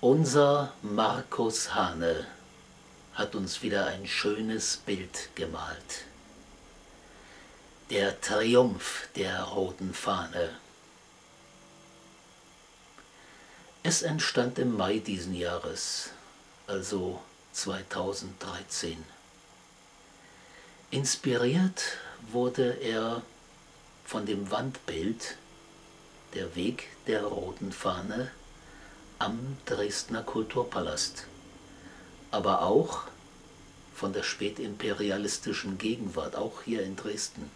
Unser Markus Hane hat uns wieder ein schönes Bild gemalt. Der Triumph der roten Fahne. Es entstand im Mai diesen Jahres, also 2013. Inspiriert wurde er von dem Wandbild Der Weg der roten Fahne am Dresdner Kulturpalast, aber auch von der spätimperialistischen Gegenwart, auch hier in Dresden,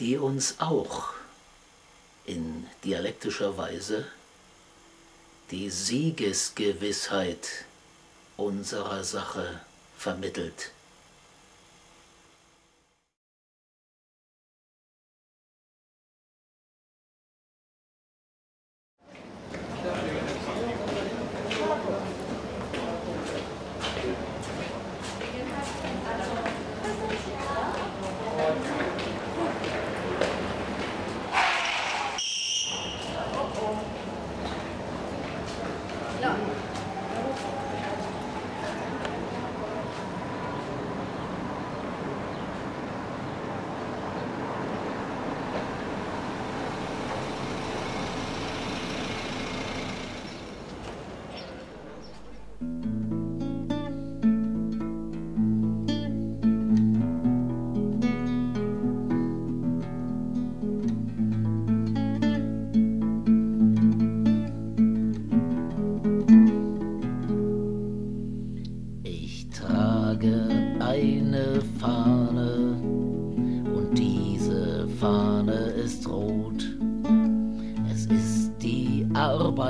die uns auch in dialektischer Weise die Siegesgewissheit unserer Sache vermittelt.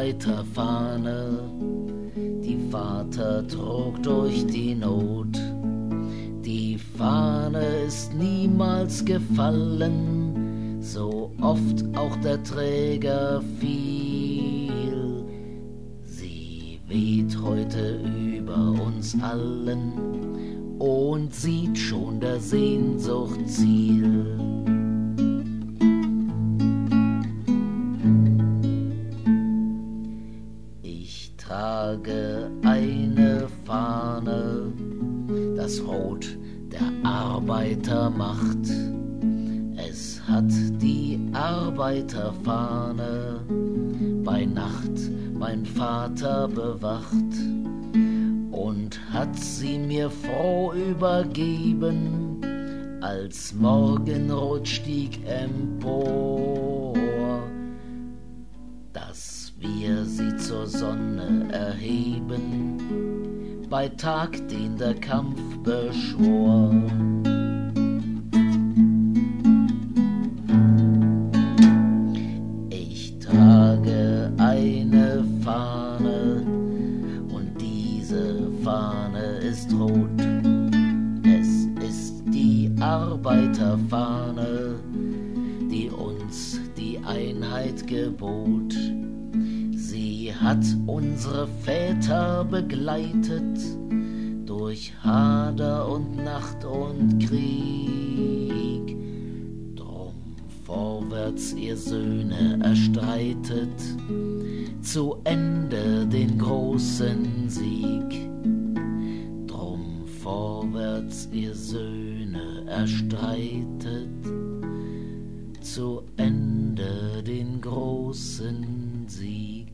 Arbeiterfahne, die Vater trug durch die Not. Die Fahne ist niemals gefallen, so oft auch der Träger fiel. Sie weht heute über uns allen und sieht schon der Sehnsucht Ziel. Das Rot der Arbeiter macht. Es hat die Arbeiterfahne bei Nacht mein Vater bewacht und hat sie mir froh übergeben, als Morgenrot stieg empor, dass wir sie zur Sonne erheben, bei Tag, den der Kampf beschwor. Ich trage eine Fahne und diese Fahne ist rot. Es ist die Arbeiterfahne, die uns die Einheit gebot. Hat unsere Väter begleitet durch Hader und Nacht und Krieg. Drum vorwärts, ihr Söhne, erstreitet zu Ende den großen Sieg. Drum vorwärts, ihr Söhne, erstreitet zu Ende den großen Sieg.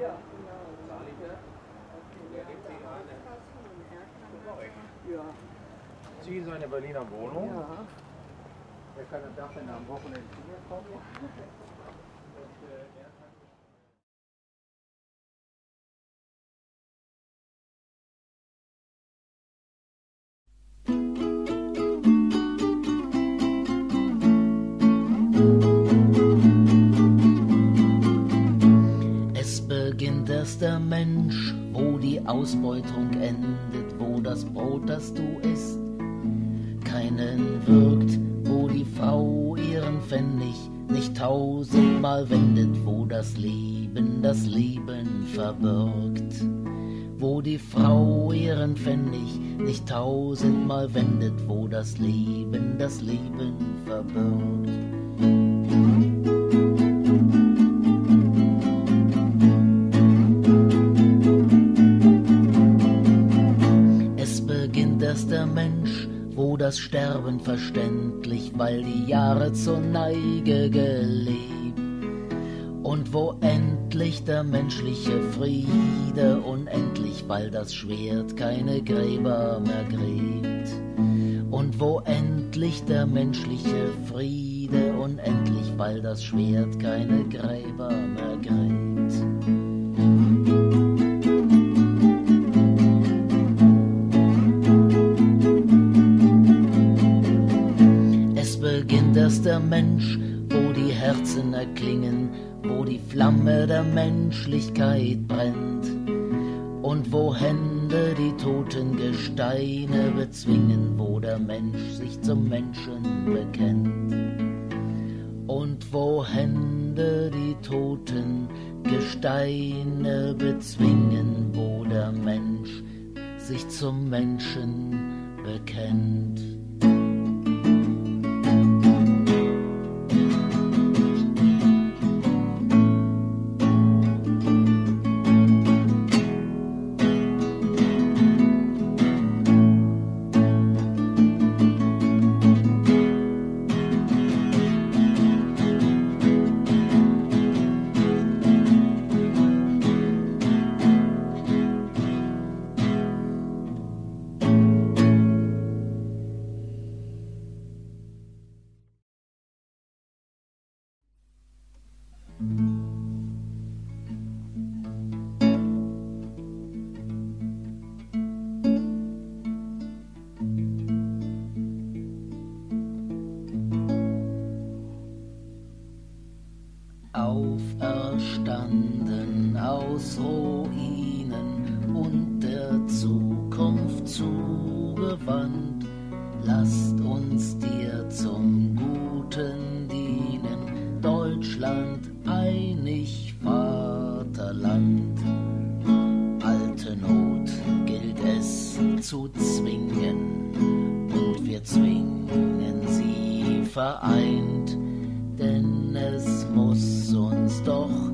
Ja, genau. Der lebt hier eine. Ja. Sie in seine Berliner Wohnung. Ja. Der kann am Wochenende hier kommen. Ausbeutung endet, wo das Brot, das du isst, keinen wirkt, wo die Frau ihren Pfennig nicht tausendmal wendet, wo das Leben das Leben verbirgt. Wo die Frau ihren Pfennig nicht tausendmal wendet, wo das Leben das Leben verbirgt. Das Sterben verständlich, weil die Jahre zur Neige gelebt. Und wo endlich der menschliche Friede unendlich, weil das Schwert keine Gräber mehr gräbt. Und wo endlich der menschliche Friede unendlich, weil das Schwert keine Gräber mehr gräbt. Der Mensch, wo die Herzen erklingen, wo die Flamme der Menschlichkeit brennt und wo Hände die toten Gesteine bezwingen, wo der Mensch sich zum Menschen bekennt und wo Hände die toten Gesteine bezwingen, wo der Mensch sich zum Menschen bekennt. Deutschland einig Vaterland. Alte Not gilt es zu zwingen, und wir zwingen sie vereint, denn es muss uns doch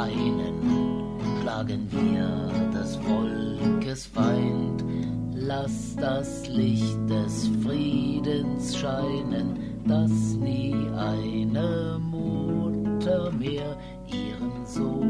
einen, schlagen wir des Volkes Feind. Lass das Licht des Friedens scheinen, dass nie eine Mutter mehr ihren Sohn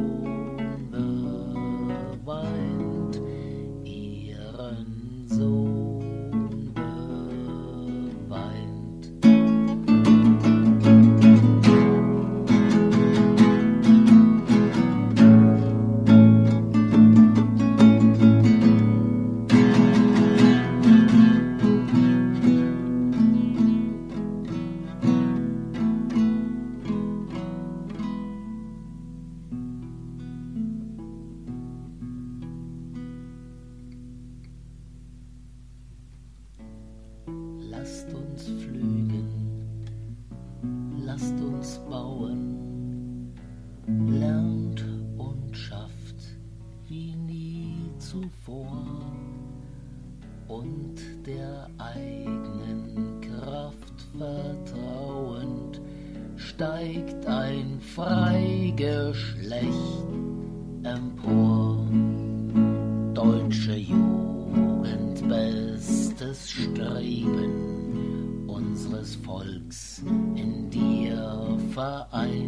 drei Geschlecht empor. Deutsche Jugend, bestes Streben unseres Volks in dir vereint.